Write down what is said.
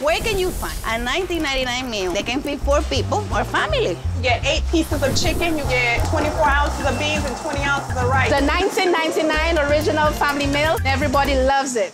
Where can you find a 19.99 meal that can feed four people or family? You get eight pieces of chicken, you get 24 ounces of beans and 20 ounces of rice. The 19.99 original family meal, everybody loves it.